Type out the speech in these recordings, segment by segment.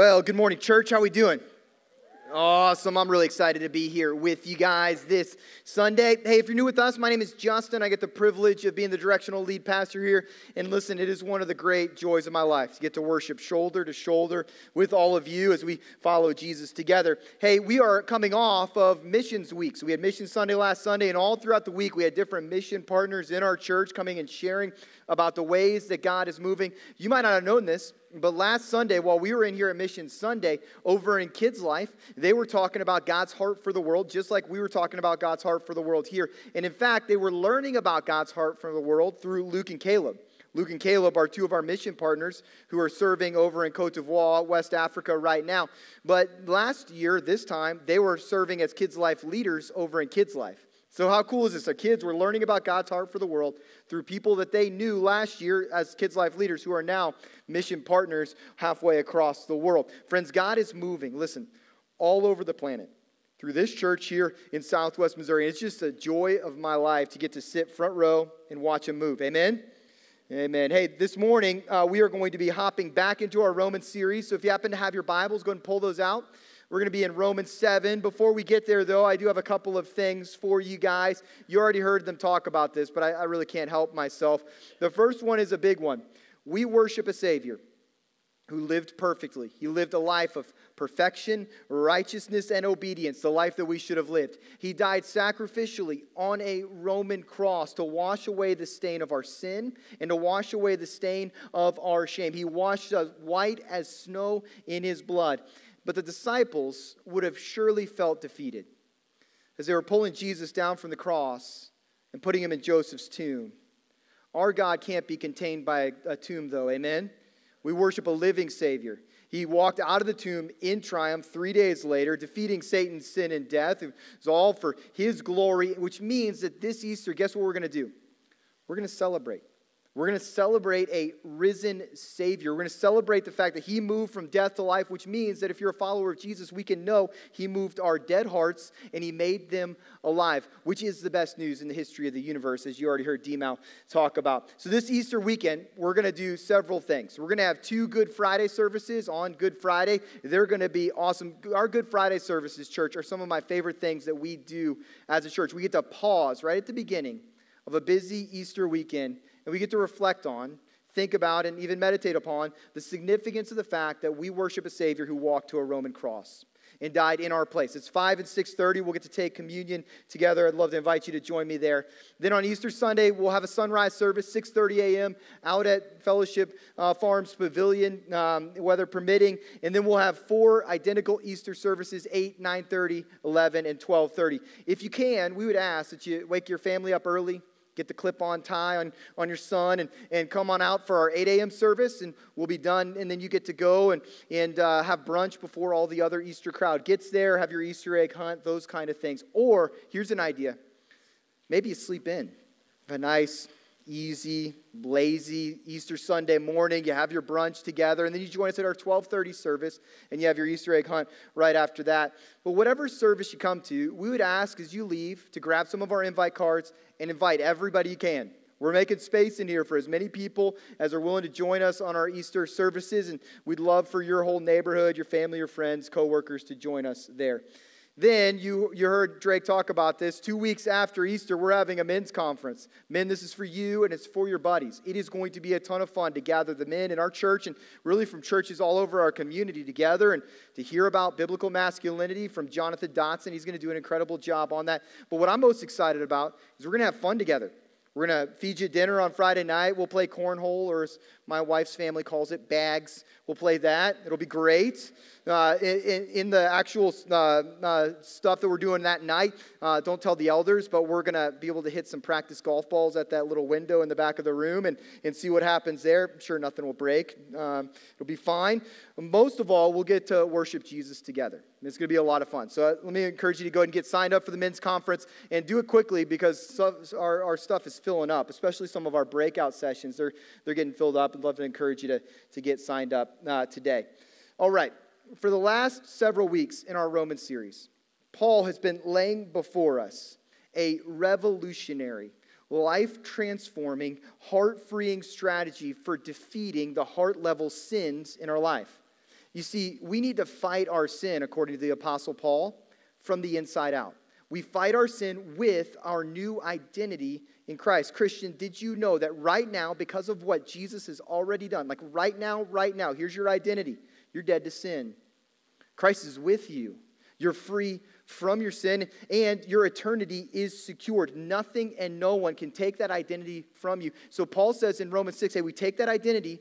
Well, good morning, church. How are we doing? Awesome. I'm really excited to be here with you guys this Sunday. Hey, if you're new with us, my name is Justin. I get the privilege of being the directional lead pastor here. And listen, it is one of the great joys of my life to get to worship shoulder to shoulder with all of you as we follow Jesus together. Hey, we are coming off of Missions Week. So we had Mission Sunday last Sunday, and all throughout the week, we had different mission partners in our church coming and sharing about the ways that God is moving. You might not have known this, but last Sunday, while we were in here at Mission Sunday, over in Kids Life, they were talking about God's heart for the world, just like we were talking about God's heart for the world here. And in fact, they were learning about God's heart for the world through Luke and Caleb. Luke and Caleb are two of our mission partners who are serving over in Cote d'Ivoire, West Africa, right now. But last year, this time, they were serving as Kids Life leaders over in Kids Life. So, how cool is this? Our kids were learning about God's heart for the world through people that they knew last year as Kids Life leaders who are now mission partners halfway across the world. Friends, God is moving, listen, all over the planet through this church here in Southwest Missouri. It's just a joy of my life to get to sit front row and watch Him move. Amen? Amen. Hey, this morning uh, we are going to be hopping back into our Roman series. So if you happen to have your Bibles, go and pull those out. We're going to be in Romans 7. Before we get there, though, I do have a couple of things for you guys. You already heard them talk about this, but I, I really can't help myself. The first one is a big one. We worship a Savior who lived perfectly. He lived a life of perfection, righteousness, and obedience, the life that we should have lived. He died sacrificially on a Roman cross to wash away the stain of our sin and to wash away the stain of our shame. He washed us white as snow in his blood. But the disciples would have surely felt defeated as they were pulling Jesus down from the cross and putting him in Joseph's tomb. Our God can't be contained by a, tomb, though. Amen? We worship a living Savior. He walked out of the tomb in triumph three days later, defeating Satan's sin and death. It was all for his glory, which means that this Easter, guess what we're going to do? We're going to celebrate. We're going to celebrate a risen Savior. We're going to celebrate the fact that He moved from death to life, which means that if you're a follower of Jesus, we can know He moved our dead hearts and He made them alive, which is the best news in the history of the universe, as you already heard Demal talk about. So, this Easter weekend, we're going to do several things. We're going to have two Good Friday services on Good Friday. They're going to be awesome. Our Good Friday services, church, are some of my favorite things that we do as a church. We get to pause right at the beginning of a busy Easter weekend and we get to reflect on, think about, and even meditate upon the significance of the fact that we worship a Savior who walked to a Roman cross and died in our place. It's 5 and 6:30. We'll get to take communion together. I'd love to invite you to join me there. Then on Easter Sunday, we'll have a sunrise service, 6:30 a.m. out at Fellowship uh, Farms Pavilion, um, weather permitting. And then we'll have four identical Easter services, 8, 9:30, 11, and 12:30. If you can, we would ask that you wake your family up early Get the clip on tie on, on your son and, and come on out for our 8 a.m. service, and we'll be done. And then you get to go and, and uh, have brunch before all the other Easter crowd gets there, have your Easter egg hunt, those kind of things. Or here's an idea maybe you sleep in. Have a nice easy, lazy Easter Sunday morning. You have your brunch together, and then you join us at our 12:30 service, and you have your Easter egg hunt right after that. But whatever service you come to, we would ask as you leave to grab some of our invite cards and invite everybody you can. We're making space in here for as many people as are willing to join us on our Easter services, and we'd love for your whole neighborhood, your family, your friends, coworkers to join us there. Then you, you heard Drake talk about this. Two weeks after Easter, we're having a men's conference. Men, this is for you and it's for your buddies. It is going to be a ton of fun to gather the men in our church and really from churches all over our community together and to hear about biblical masculinity from Jonathan Dodson. He's going to do an incredible job on that. But what I'm most excited about is we're going to have fun together. We're going to feed you dinner on Friday night. We'll play cornhole, or my wife's family calls it, bags. We'll play that. It'll be great. Uh, in, in, the actual uh, uh, stuff that we're doing that night, uh, don't tell the elders, but we're going to be able to hit some practice golf balls at that little window in the back of the room and, and see what happens there. I'm sure nothing will break. Um, it'll be fine. Most of all, we'll get to worship Jesus together. It's going to be a lot of fun. So uh, let me encourage you to go ahead and get signed up for the men's conference and do it quickly because our, our stuff is filling up, especially some of our breakout sessions. They're, they're getting filled up. I'd love to encourage you to, to get signed up uh, today. All right. For the last several weeks in our Roman series, Paul has been laying before us a revolutionary, life transforming, heart freeing strategy for defeating the heart level sins in our life. You see, we need to fight our sin, according to the Apostle Paul, from the inside out. We fight our sin with our new identity in Christ. Christian, did you know that right now, because of what Jesus has already done, like right now, right now, here's your identity you're dead to sin. Christ is with you. You're free from your sin, and your eternity is secured. Nothing and no one can take that identity from you. So Paul says in Romans 6, hey, we take that identity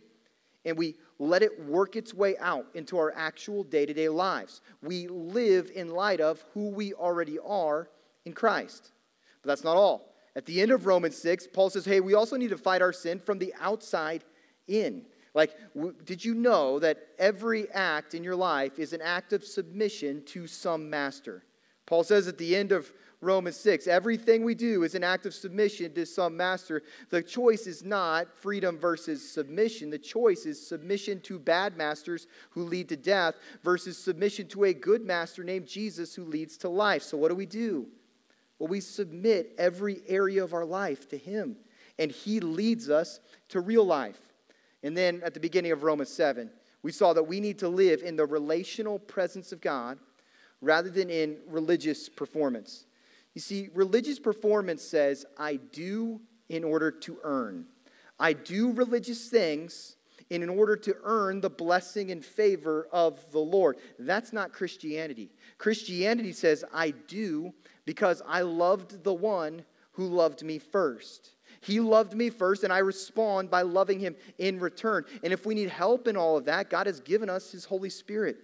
and we let it work its way out into our actual day to day lives. We live in light of who we already are in Christ. But that's not all. At the end of Romans 6, Paul says, hey, we also need to fight our sin from the outside in. Like, w- did you know that every act in your life is an act of submission to some master? Paul says at the end of Romans 6 everything we do is an act of submission to some master. The choice is not freedom versus submission. The choice is submission to bad masters who lead to death versus submission to a good master named Jesus who leads to life. So, what do we do? Well, we submit every area of our life to Him, and He leads us to real life. And then at the beginning of Romans 7, we saw that we need to live in the relational presence of God rather than in religious performance. You see, religious performance says, I do in order to earn. I do religious things in order to earn the blessing and favor of the Lord. That's not Christianity. Christianity says, I do because I loved the one who loved me first. He loved me first, and I respond by loving him in return. And if we need help in all of that, God has given us his Holy Spirit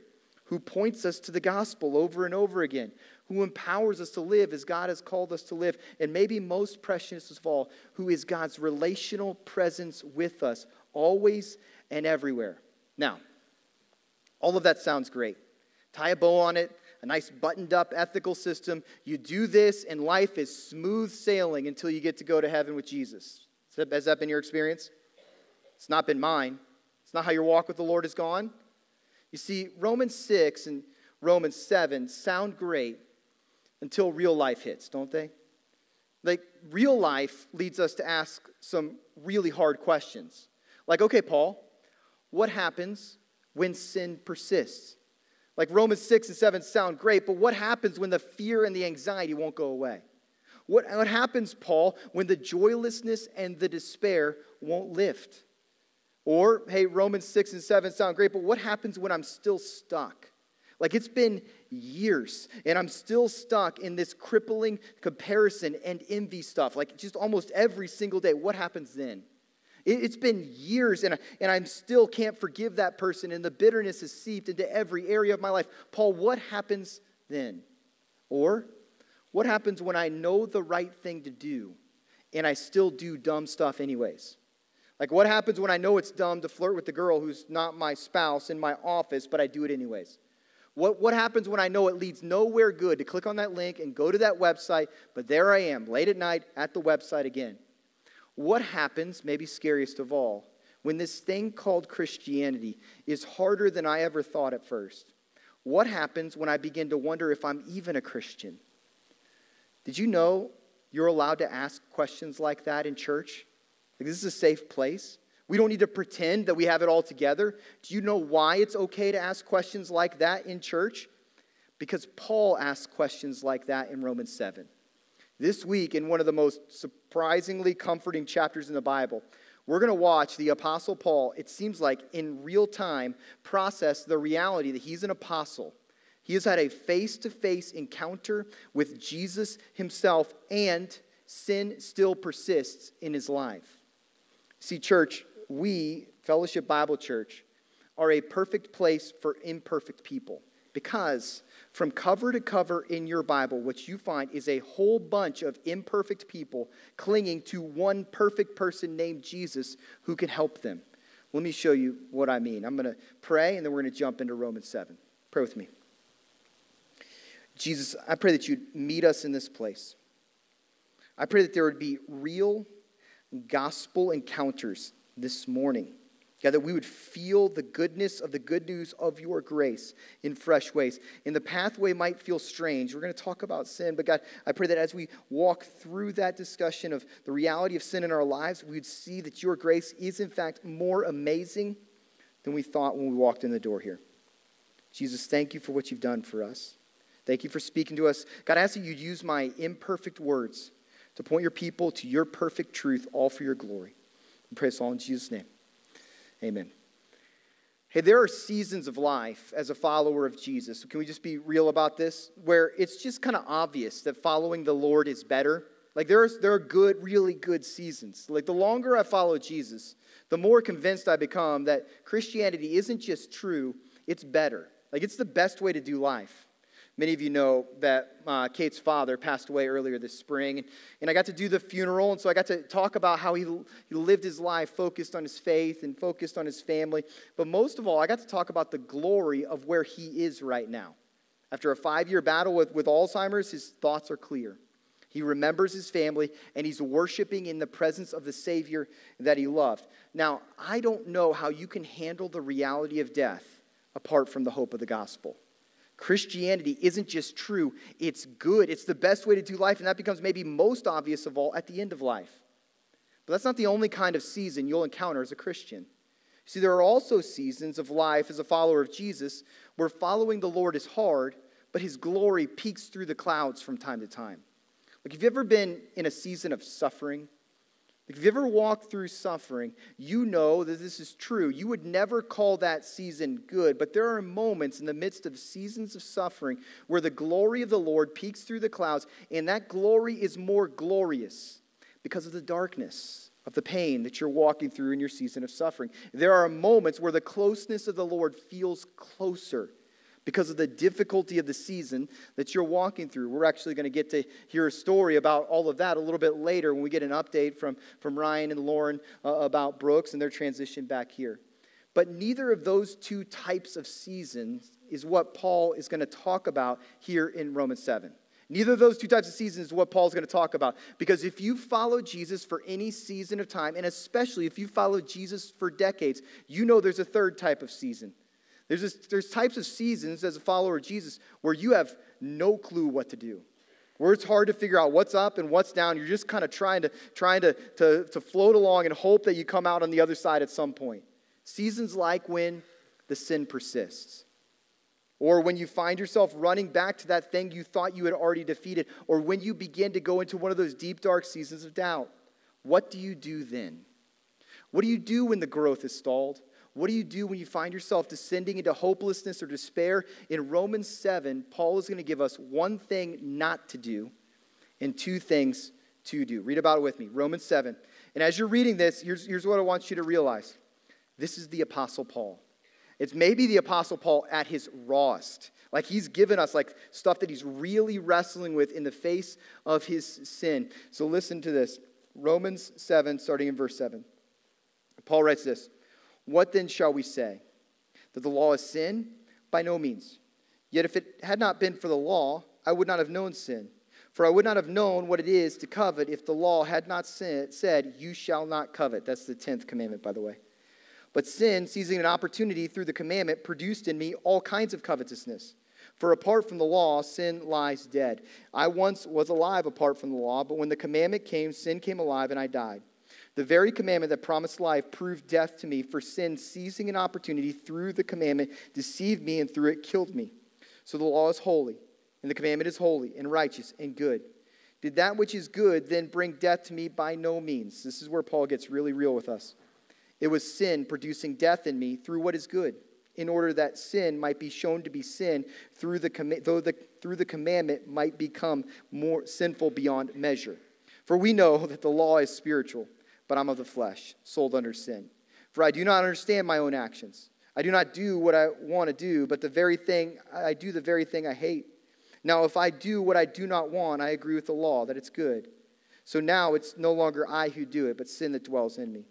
who points us to the gospel over and over again, who empowers us to live as God has called us to live, and maybe most precious of all, who is God's relational presence with us, always and everywhere. Now, all of that sounds great. Tie a bow on it, a nice buttoned up ethical system. You do this, and life is smooth sailing until you get to go to heaven with Jesus. Has that been your experience? It's not been mine. It's not how your walk with the Lord has gone. You see, Romans 6 and Romans 7 sound great until real life hits, don't they? Like, real life leads us to ask some really hard questions. Like, okay, Paul, what happens when sin persists? Like, Romans 6 and 7 sound great, but what happens when the fear and the anxiety won't go away? What, what happens, Paul, when the joylessness and the despair won't lift? Or, hey, Romans 6 and 7 sound great, but what happens when I'm still stuck? Like it's been years and I'm still stuck in this crippling comparison and envy stuff, like just almost every single day. What happens then? It's been years and I, and I still can't forgive that person, and the bitterness has seeped into every area of my life. Paul, what happens then? Or what happens when I know the right thing to do and I still do dumb stuff anyways? Like, what happens when I know it's dumb to flirt with the girl who's not my spouse in my office, but I do it anyways? What, what happens when I know it leads nowhere good to click on that link and go to that website, but there I am, late at night at the website again? What happens, maybe scariest of all, when this thing called Christianity is harder than I ever thought at first? What happens when I begin to wonder if I'm even a Christian? Did you know you're allowed to ask questions like that in church? Like, this is a safe place. We don't need to pretend that we have it all together. Do you know why it's okay to ask questions like that in church? Because Paul asks questions like that in Romans 7. This week, in one of the most surprisingly comforting chapters in the Bible, we're going to watch the Apostle Paul, it seems like in real time, process the reality that he's an apostle. He has had a face to face encounter with Jesus himself, and sin still persists in his life. See, church, we, Fellowship Bible Church, are a perfect place for imperfect people because from cover to cover in your Bible, what you find is a whole bunch of imperfect people clinging to one perfect person named Jesus who can help them. Let me show you what I mean. I'm going to pray and then we're going to jump into Romans 7. Pray with me. Jesus, I pray that you'd meet us in this place. I pray that there would be real gospel encounters this morning. God, that we would feel the goodness of the good news of your grace in fresh ways. And the pathway might feel strange. We're going to talk about sin, but God, I pray that as we walk through that discussion of the reality of sin in our lives, we'd see that your grace is, in fact, more amazing than we thought when we walked in the door here. Jesus, thank you for what you've done for us. Thank you for speaking to us. God, I ask that you use my imperfect words to point your people to your perfect truth, all for your glory. We pray this all in Jesus' name. Amen. Hey, there are seasons of life as a follower of Jesus. Can we just be real about this? Where it's just kind of obvious that following the Lord is better. Like there's there are good, really good seasons. Like the longer I follow Jesus, the more convinced I become that Christianity isn't just true, it's better. Like it's the best way to do life. Many of you know that uh, Kate's father passed away earlier this spring, and, and I got to do the funeral, and so I got to talk about how he, he lived his life focused on his faith and focused on his family. But most of all, I got to talk about the glory of where he is right now. After a five year battle with, with Alzheimer's, his thoughts are clear. He remembers his family, and he's worshiping in the presence of the Savior that he loved. Now, I don't know how you can handle the reality of death apart from the hope of the gospel. Christianity isn't just true, it's good. It's the best way to do life, and that becomes maybe most obvious of all at the end of life. But that's not the only kind of season you'll encounter as a Christian. See, there are also seasons of life as a follower of Jesus where following the Lord is hard, but his glory peeks through the clouds from time to time. Like, have you ever been in a season of suffering? If you've ever walked through suffering, you know that this is true. You would never call that season good, but there are moments in the midst of seasons of suffering where the glory of the Lord peeks through the clouds, and that glory is more glorious because of the darkness of the pain that you're walking through in your season of suffering. There are moments where the closeness of the Lord feels closer because of the difficulty of the season that you're walking through. We're actually going to get to hear a story about all of that a little bit later when we get an update from, from Ryan and Lauren uh, about Brooks and their transition back here. But neither of those two types of seasons is what Paul is going to talk about here in Romans 7. Neither of those two types of seasons is what Paul's going to talk about. Because if you follow Jesus for any season of time, and especially if you follow Jesus for decades, you know there's a third type of season. There's, this, there's types of seasons as a follower of Jesus where you have no clue what to do. Where it's hard to figure out what's up and what's down. You're just kind of trying to trying to, to, to float along and hope that you come out on the other side at some point. Seasons like when the sin persists. Or when you find yourself running back to that thing you thought you had already defeated, or when you begin to go into one of those deep, dark seasons of doubt. What do you do then? What do you do when the growth is stalled? What do you do when you find yourself descending into hopelessness or despair? In Romans 7, Paul is going to give us one thing not to do and two things to do. Read about it with me. Romans 7. And as you're reading this, here's, here's what I want you to realize this is the Apostle Paul. It's maybe the Apostle Paul at his rawest. Like he's given us like stuff that he's really wrestling with in the face of his sin. So listen to this. Romans 7, starting in verse 7. Paul writes this what then shall we say? That the law is sin? By no means. Yet if it had not been for the law, I would not have known sin. For I would not have known what it is to covet if the law had not said, You shall not covet. That's the 10th commandment, by the way. But sin, seizing an opportunity through the commandment, produced in me all kinds of covetousness. For apart from the law, sin lies dead. I once was alive apart from the law, but when the commandment came, sin came alive and I died. The very commandment that promised life proved death to me, for sin, seizing an opportunity through the commandment, deceived me and through it killed me. So the law is holy, and the commandment is holy and righteous and good. Did that which is good then bring death to me? By no means. This is where Paul gets really real with us. It was sin producing death in me through what is good, in order that sin might be shown to be sin through the, though the, through the commandment might become more sinful beyond measure. For we know that the law is spiritual but I'm of the flesh, sold under sin. For I do not understand my own actions. I do not do what I want to do, but the very thing I do the very thing I hate. Now, if I do what I do not want, I agree with the law that it's good. So now it's no longer I who do it, but sin that dwells in me.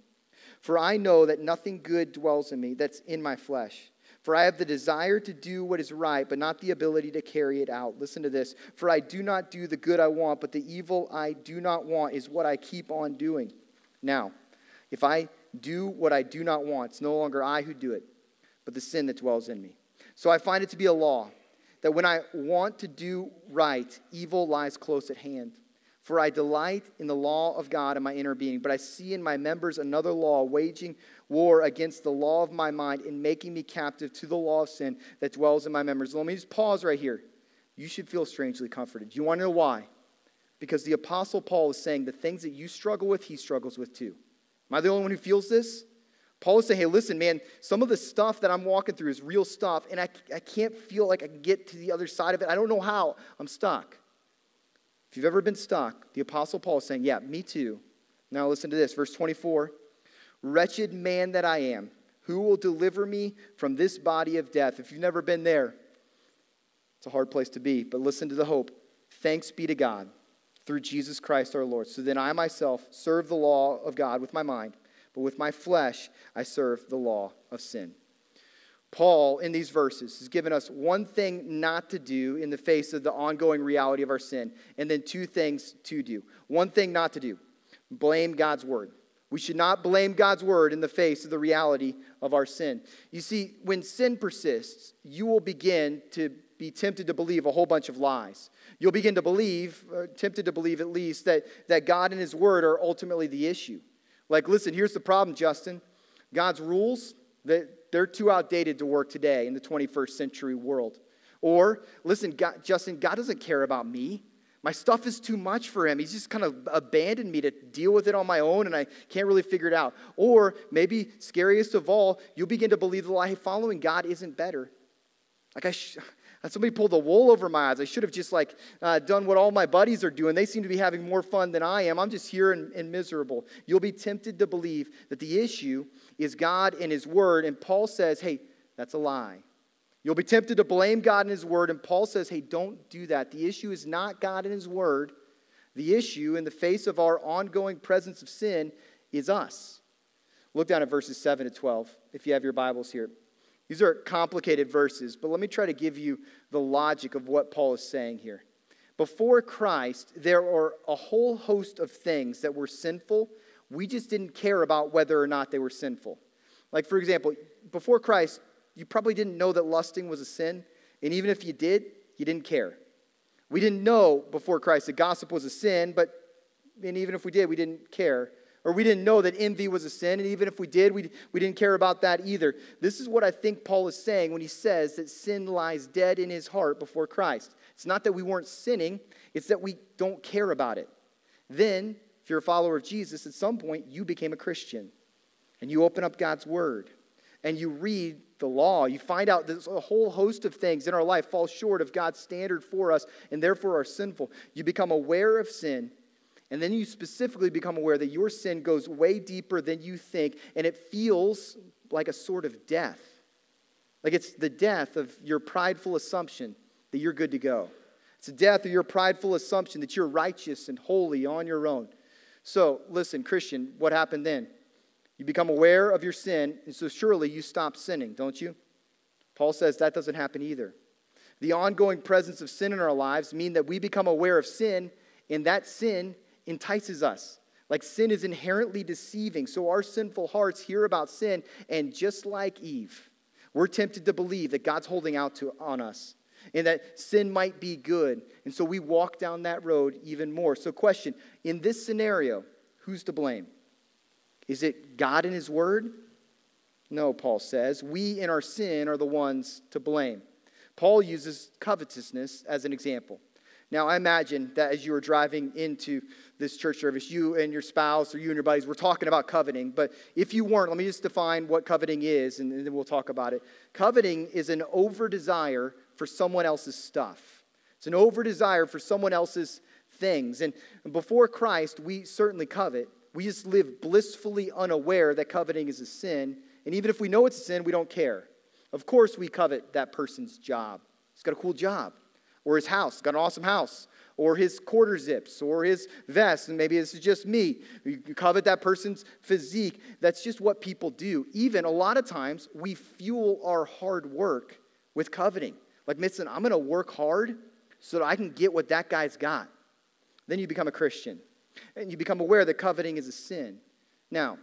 For I know that nothing good dwells in me that's in my flesh. For I have the desire to do what is right, but not the ability to carry it out. Listen to this. For I do not do the good I want, but the evil I do not want is what I keep on doing. Now, if I do what I do not want, it's no longer I who do it, but the sin that dwells in me. So I find it to be a law that when I want to do right, evil lies close at hand. For I delight in the law of God in my inner being, but I see in my members another law, waging war against the law of my mind and making me captive to the law of sin that dwells in my members. Let me just pause right here. You should feel strangely comforted. You want to know why? Because the Apostle Paul is saying the things that you struggle with, he struggles with too. Am I the only one who feels this? Paul is saying, hey, listen, man, some of the stuff that I'm walking through is real stuff, and I, I can't feel like I can get to the other side of it. I don't know how. I'm stuck. If you've ever been stuck, the Apostle Paul is saying, Yeah, me too. Now listen to this, verse 24. Wretched man that I am, who will deliver me from this body of death? If you've never been there, it's a hard place to be, but listen to the hope. Thanks be to God through Jesus Christ our Lord. So then I myself serve the law of God with my mind, but with my flesh I serve the law of sin. Paul, in these verses, has given us one thing not to do in the face of the ongoing reality of our sin, and then two things to do. One thing not to do blame God's word. We should not blame God's word in the face of the reality of our sin. You see, when sin persists, you will begin to be tempted to believe a whole bunch of lies. You'll begin to believe, uh, tempted to believe at least, that, that God and His Word are ultimately the issue. Like, listen, here's the problem, Justin. God's rules, they're too outdated to work today in the 21st century world. Or, listen, God, Justin, God doesn't care about me. My stuff is too much for him. He's just kind of abandoned me to deal with it on my own and I can't really figure it out. Or maybe, scariest of all, you'll begin to believe the lie following God isn't better. Like, I sh- somebody pulled the wool over my eyes. I should have just like uh, done what all my buddies are doing. They seem to be having more fun than I am. I'm just here and, and miserable. You'll be tempted to believe that the issue is God and His Word. And Paul says, hey, that's a lie. You'll be tempted to blame God and His Word. And Paul says, hey, don't do that. The issue is not God and His Word. The issue, in the face of our ongoing presence of sin, is us. Look down at verses 7 to 12 if you have your Bibles here. These are complicated verses, but let me try to give you the logic of what Paul is saying here. Before Christ, there are a whole host of things that were sinful we just didn't care about whether or not they were sinful. Like, for example, before Christ, you probably didn't know that lusting was a sin. And even if you did, you didn't care. We didn't know before Christ that gossip was a sin, but and even if we did, we didn't care. Or we didn't know that envy was a sin, and even if we did, we, we didn't care about that either. This is what I think Paul is saying when he says that sin lies dead in his heart before Christ. It's not that we weren't sinning, it's that we don't care about it. Then if you're a follower of Jesus, at some point you became a Christian and you open up God's Word and you read the law. You find out there's a whole host of things in our life fall short of God's standard for us and therefore are sinful. You become aware of sin. And then you specifically become aware that your sin goes way deeper than you think, and it feels like a sort of death. Like it's the death of your prideful assumption that you're good to go. It's the death of your prideful assumption that you're righteous and holy on your own. So, listen, Christian, what happened then? You become aware of your sin, and so surely you stop sinning, don't you? Paul says that doesn't happen either. The ongoing presence of sin in our lives mean that we become aware of sin, and that sin entices us. Like sin is inherently deceiving. So our sinful hearts hear about sin, and just like Eve, we're tempted to believe that God's holding out to, on us and that sin might be good. And so we walk down that road even more. So, question in this scenario, who's to blame? Is it God and His Word? No, Paul says. We in our sin are the ones to blame. Paul uses covetousness as an example. Now, I imagine that as you were driving into this church service, you and your spouse or you and your buddies were talking about coveting. But if you weren't, let me just define what coveting is and then we'll talk about it. Coveting is an over desire for someone else's stuff, it's an over desire for someone else's things. And before Christ, we certainly covet. We just live blissfully unaware that coveting is a sin. And even if we know it's a sin, we don't care. Of course, we covet that person's job. He's got a cool job. Or his house, got an awesome house. Or his quarter zips, or his vest, and maybe this is just me. You covet that person's physique. That's just what people do. Even a lot of times, we fuel our hard work with coveting. Like, listen, I'm going to work hard so that I can get what that guy's got. Then you become a Christian. And you become aware that coveting is a sin. Now,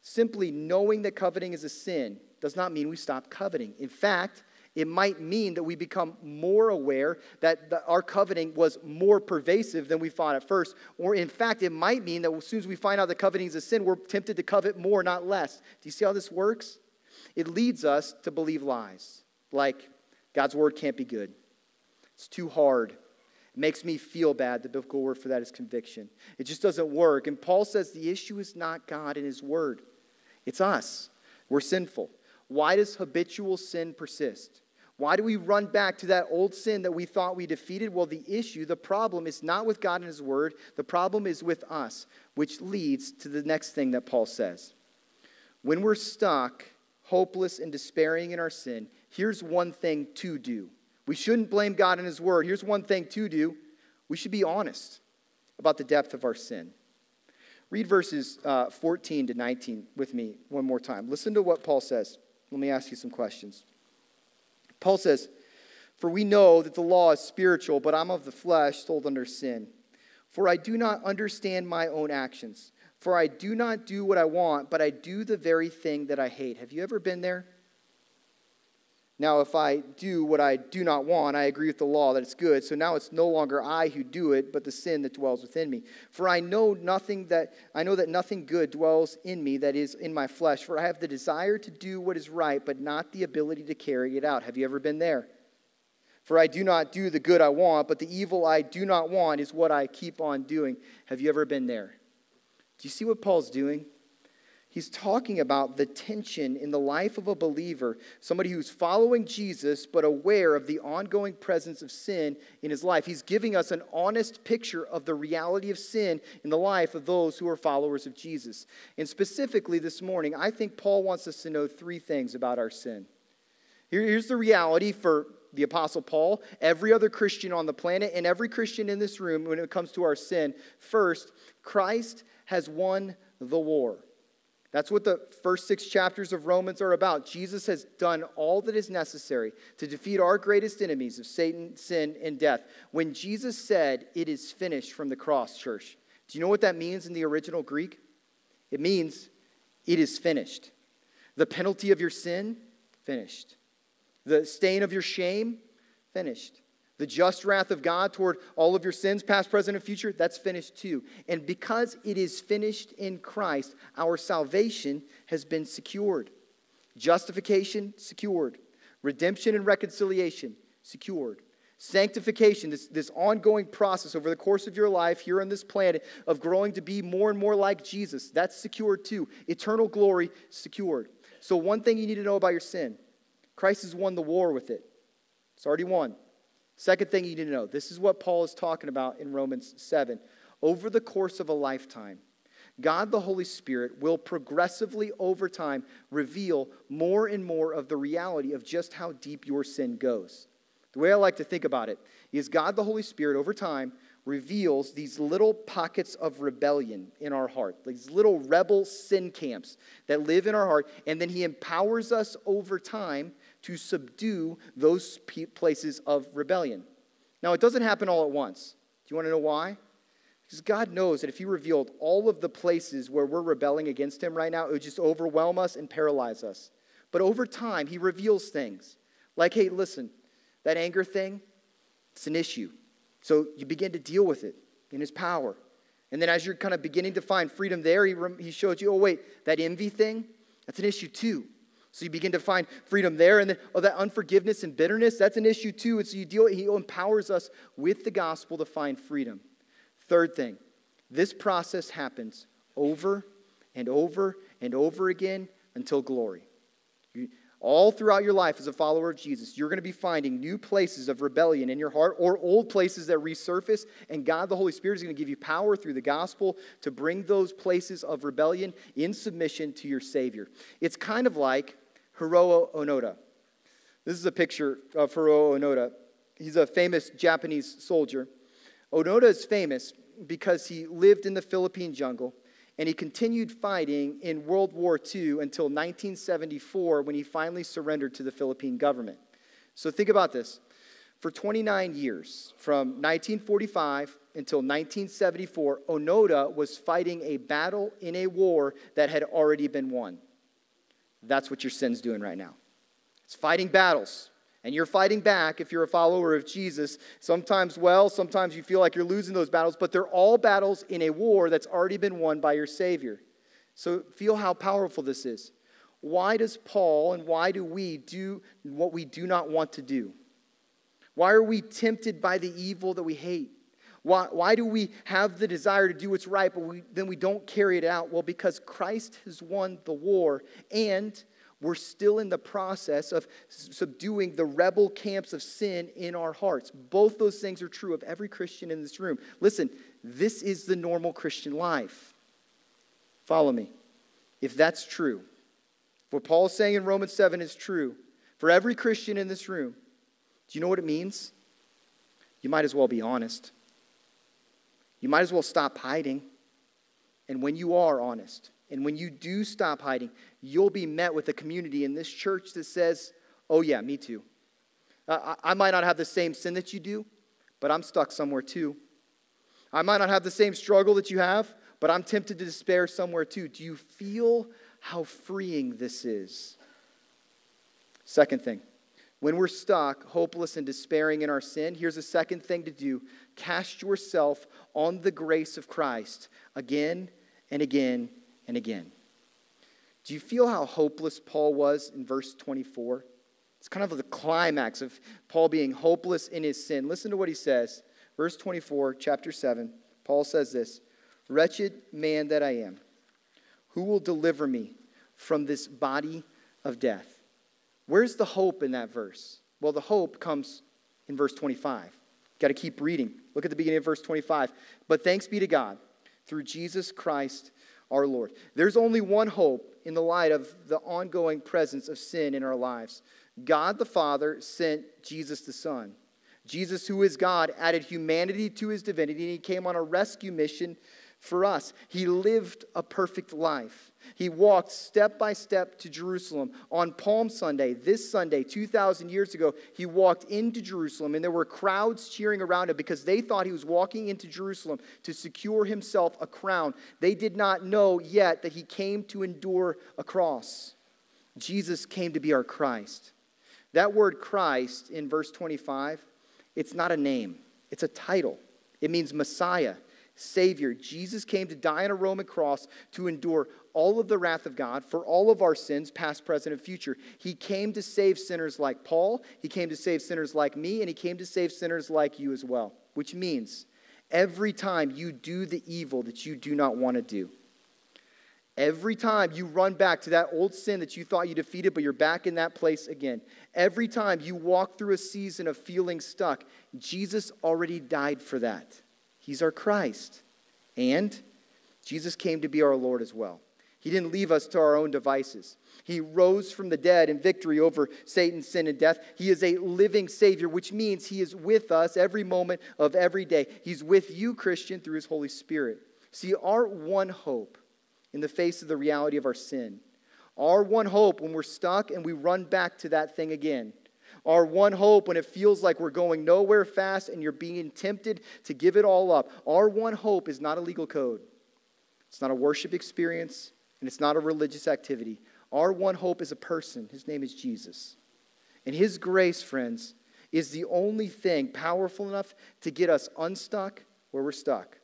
simply knowing that coveting is a sin does not mean we stop coveting. In fact, It might mean that we become more aware that the, our coveting was more pervasive than we thought at first. Or in fact, it might mean that as soon as we find out that coveting is a sin, we're tempted to covet more, not less. Do you see how this works? It leads us to believe lies like God's word can't be good, it's too hard. It makes me feel bad. The biblical word for that is conviction. It just doesn't work. And Paul says the issue is not God and his word, it's us. We're sinful. Why does habitual sin persist? Why do we run back to that old sin that we thought we defeated? Well, the issue, the problem is not with God and His Word. The problem is with us, which leads to the next thing that Paul says. When we're stuck, hopeless, and despairing in our sin, here's one thing to do. We shouldn't blame God and His Word. Here's one thing to do we should be honest about the depth of our sin. Read verses uh, 14 to 19 with me one more time. Listen to what Paul says. Let me ask you some questions. Paul says, For we know that the law is spiritual, but I'm of the flesh, sold under sin. For I do not understand my own actions. For I do not do what I want, but I do the very thing that I hate. Have you ever been there? Now, if I do what I do not want, I agree with the law that it's good. So now it's no longer I who do it, but the sin that dwells within me. For I know nothing that I know that nothing good dwells in me that is in my flesh. For I have the desire to do what is right, but not the ability to carry it out. Have you ever been there? For I do not do the good I want, but the evil I do not want is what I keep on doing. Have you ever been there? Do you see what Paul's doing? He's talking about the tension in the life of a believer, somebody who's following Jesus but aware of the ongoing presence of sin in his life. He's giving us an honest picture of the reality of sin in the life of those who are followers of Jesus. And specifically this morning, I think Paul wants us to know three things about our sin. here's the reality for the Apostle Paul, every other Christian on the planet, and every Christian in this room when it comes to our sin. First, Christ has won the war. That's what the first six chapters of Romans are about. Jesus has done all that is necessary to defeat our greatest enemies of Satan, sin, and death. When Jesus said, It is finished from the cross, church, do you know what that means in the original Greek? It means, It is finished. The penalty of your sin, finished. The stain of your shame, finished. The just wrath of God toward all of your sins, past, present, and future, that's finished too. And because it is finished in Christ, our salvation has been secured. Justification, secured. Redemption and reconciliation, secured. Sanctification, this, this ongoing process over the course of your life here on this planet of growing to be more and more like Jesus, that's secured too. Eternal glory, secured. So, one thing you need to know about your sin Christ has won the war with it, it's already won. Second thing you need to know this is what Paul is talking about in Romans 7. Over the course of a lifetime, God the Holy Spirit will progressively over time reveal more and more of the reality of just how deep your sin goes. The way I like to think about it is God the Holy Spirit over time reveals these little pockets of rebellion in our heart, these little rebel sin camps that live in our heart, and then He empowers us over time to subdue those places of rebellion. Now, it doesn't happen all at once. Do you want to know why? Because God knows that if He revealed all of the places where we're rebelling against Him right now, it would just overwhelm us and paralyze us. But over time, He reveals things like, hey, listen, that anger thing, it's an issue. So you begin to deal with it in His power. And then as you're kind of beginning to find freedom there, He, he showed you, oh, wait, that envy thing, that's an issue too. So you begin to find freedom there. And then, oh, that unforgiveness and bitterness, that's an issue too. And so you deal, he empowers us with the gospel to find freedom. Third thing, this process happens over and over and over again until glory. All throughout your life as a follower of Jesus, you're going to be finding new places of rebellion in your heart or old places that resurface, and God the Holy Spirit is going to give you power through the gospel to bring those places of rebellion in submission to your Savior. It's kind of like Hiroo Onoda. This is a picture of Hiroo Onoda. He's a famous Japanese soldier. Onoda is famous because he lived in the Philippine jungle and he continued fighting in World War II until 1974 when he finally surrendered to the Philippine government. So think about this. For 29 years, from 1945 until 1974, Onoda was fighting a battle in a war that had already been won. That's what your sin's doing right now. It's fighting battles, And you're fighting back if you're a follower of Jesus. Sometimes well, sometimes you feel like you're losing those battles, but they're all battles in a war that's already been won by your Savior. So feel how powerful this is. Why does Paul and why do we do what we do not want to do? Why are we tempted by the evil that we hate? Why, why do we have the desire to do what's right, but we, then we don't carry it out? Well, because Christ has won the war, and we're still in the process of subduing the rebel camps of sin in our hearts. Both those things are true of every Christian in this room. Listen, this is the normal Christian life. Follow me. If that's true, what Paul is saying in Romans 7 is true for every Christian in this room, do you know what it means? You might as well be honest. You might as well stop hiding. And when you are honest, and when you do stop hiding, you'll be met with a community in this church that says, Oh, yeah, me too. I, might not have the same sin that you do, but I'm stuck somewhere too. I might not have the same struggle that you have, but I'm tempted to despair somewhere too. Do you feel how freeing this is? Second thing, when we're stuck, hopeless, and despairing in our sin, here's a second thing to do cast yourself on the grace of Christ again and again and again. Do you feel how hopeless Paul was in verse 24? It's kind of the climax of Paul being hopeless in his sin. Listen to what he says. Verse 24, chapter 7. Paul says this Wretched man that I am, who will deliver me from this body of death? Where's the hope in that verse? Well, the hope comes in verse 25. Got to keep reading. Look at the beginning of verse 25. But thanks be to God through Jesus Christ our Lord. There's only one hope in the light of the ongoing presence of sin in our lives. God the Father sent Jesus the Son. Jesus, who is God, added humanity to his divinity, and he came on a rescue mission for us. He lived a perfect life. He walked step by step to Jerusalem. On Palm Sunday, this Sunday, 2,000 years ago, he walked into Jerusalem, and there were crowds cheering around him because they thought he was walking into Jerusalem to secure himself a crown. They did not know yet that he came to endure a cross. Jesus came to be our Christ. That word Christ in verse 25, it's not a name, it's a title. It means Messiah. Savior. Jesus came to die on a Roman cross to endure all of the wrath of God for all of our sins, past, present, and future. He came to save sinners like Paul, he came to save sinners like me, and he came to save sinners like you as well. Which means every time you do the evil that you do not want to do, Every time you run back to that old sin that you thought you defeated, but you're back in that place again. Every time you walk through a season of feeling stuck, Jesus already died for that. He's our Christ. And Jesus came to be our Lord as well. He didn't leave us to our own devices. He rose from the dead in victory over Satan, sin, and death. He is a living Savior, which means He is with us every moment of every day. He's with you, Christian, through His Holy Spirit. See, our one hope in the face of the reality of our sin, our one hope when we're stuck and we run back to that thing again, our one hope when it feels like we're going nowhere fast and you're being tempted to give it all up. Our one hope is not a legal code, it's not a worship experience, and it's not a religious activity. Our one hope is a person. His name is Jesus. And His grace, friends, is the only thing powerful enough to get us unstuck where we're stuck.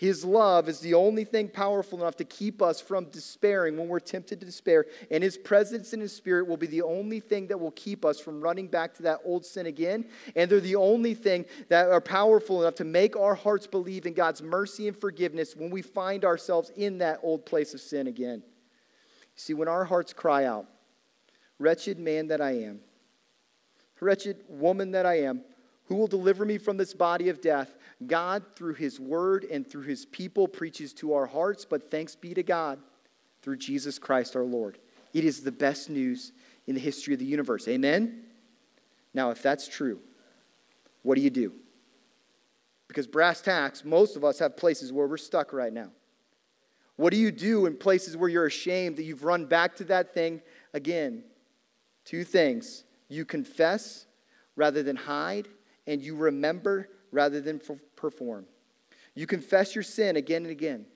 His love is the only thing powerful enough to keep us from despairing when we're tempted to despair. And His presence and His Spirit will be the only thing that will keep us from running back to that old sin again. And they're the only thing that are powerful enough to make our hearts believe in God's mercy and forgiveness when we find ourselves in that old place of sin again. See, when our hearts cry out, Wretched man that I am, wretched woman that I am, who will deliver me from this body of death? God, through his word and through his people, preaches to our hearts, but thanks be to God through Jesus Christ our Lord. It is the best news in the history of the universe. Amen? Now, if that's true, what do you do? Because brass tacks, most of us have places where we're stuck right now. What do you do in places where you're ashamed that you've run back to that thing again? Two things. You confess rather than hide, and you remember rather than perform. You confess your sin again and again.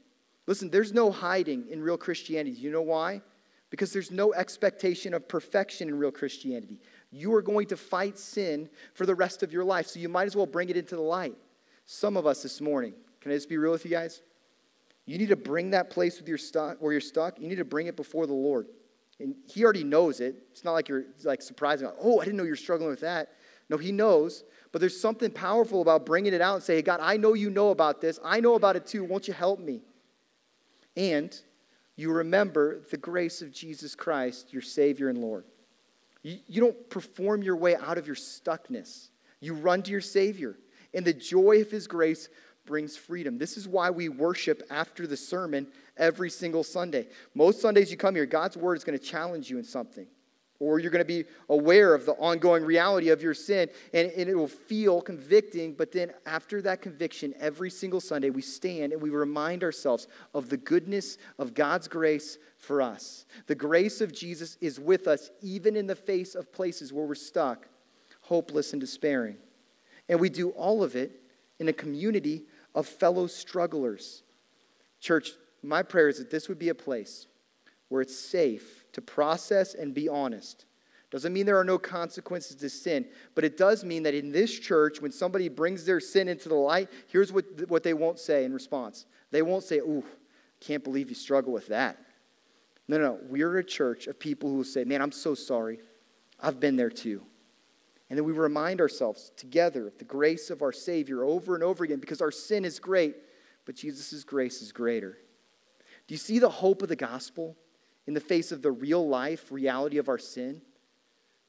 Listen, there's no hiding in real Christianity. You know why? Because there's no expectation of perfection in real Christianity. you are going to fight sin for the rest of your life. So you might as well bring it into the light. Some of us this morning, can I just be real with you guys? You need to bring that place with your stuck, where you're stuck. You need to bring it before the Lord. And He already knows it. It's not like you're like surprising. Oh, I didn't know you're struggling with that. No, He knows. But there's something powerful about bringing it out and saying, hey, God, I know you know about this. I know about it too. Won't you help me? And you remember the grace of Jesus Christ, your Savior and Lord. You, you don't perform your way out of your stuckness. You run to your Savior. And the joy of His grace brings freedom. This is why we worship after the sermon every single Sunday. Most Sundays you come here, God's word is going to challenge you in something. Or you're going to be aware of the ongoing reality of your sin, and, and it will feel convicting. But then, after that conviction, every single Sunday, we stand and we remind ourselves of the goodness of God's grace for us. The grace of Jesus is with us, even in the face of places where we're stuck, hopeless, and despairing. And we do all of it in a community of fellow strugglers. Church, my prayer is that this would be a place where it's safe to process and be honest. Doesn't mean there are no consequences to sin, but it does mean that in this church, when somebody brings their sin into the light, here's what, what they won't say in response. They won't say, Ooh, can't believe you struggle with that. No, no, no, we're a church of people who say, Man, I'm so sorry. I've been there too. And then we remind ourselves together of the grace of our Savior over and over again because our sin is great, but Jesus' grace is greater. Do you see the hope of the gospel in the face of the real life reality of our sin?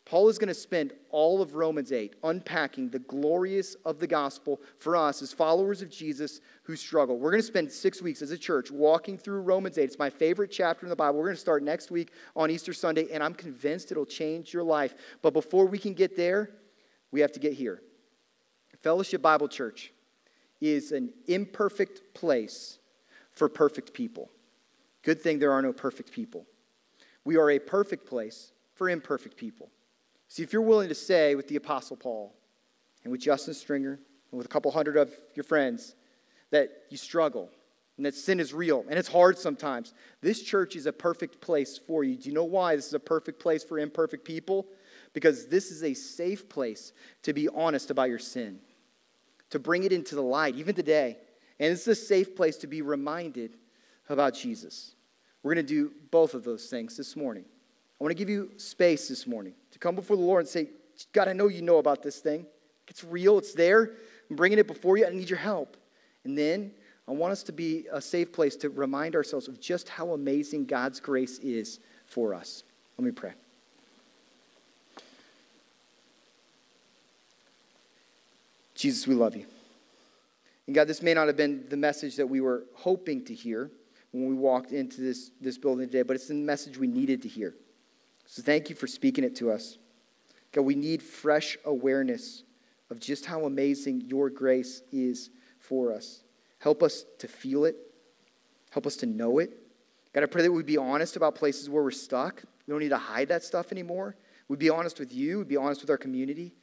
Paul is going to spend all of Romans 8 unpacking the glorious of the gospel for us as followers of Jesus who struggle. We're going to spend six weeks as a church walking through Romans 8. It's my favorite chapter in the Bible. We're going to start next week on Easter Sunday, and I'm convinced it'll change your life. But before we can get there, we have to get here. Fellowship Bible Church is an imperfect place for perfect people. Good thing there are no perfect people. We are a perfect place for imperfect people. See, if you're willing to say with the Apostle Paul and with Justin Stringer and with a couple hundred of your friends that you struggle and that sin is real and it's hard sometimes, this church is a perfect place for you. Do you know why this is a perfect place for imperfect people? Because this is a safe place to be honest about your sin, to bring it into the light, even today. And it's a safe place to be reminded about Jesus. We're going to do both of those things this morning. I want to give you space this morning to come before the Lord and say, God, I know you know about this thing. It's real, it's there. I'm bringing it before you. I need your help. And then I want us to be a safe place to remind ourselves of just how amazing God's grace is for us. Let me pray. Jesus, we love you. And God, this may not have been the message that we were hoping to hear when we walked into this, this building today, but it's the message we needed to hear. So thank you for speaking it to us. God, we need fresh awareness of just how amazing your grace is for us. Help us to feel it. Help us to know it. God, I pray that we'd be honest about places where we're stuck. We don't need to hide that stuff anymore. We'd be honest with you. We'd be honest with our community.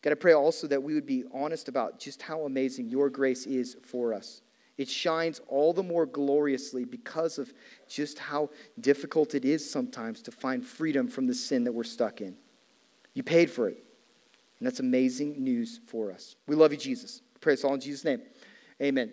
God, I pray also that we would be honest about just how amazing your grace is for us. It shines all the more gloriously because of just how difficult it is sometimes to find freedom from the sin that we're stuck in. You paid for it. And that's amazing news for us. We love you, Jesus. Pray Praise all in Jesus' name. Amen.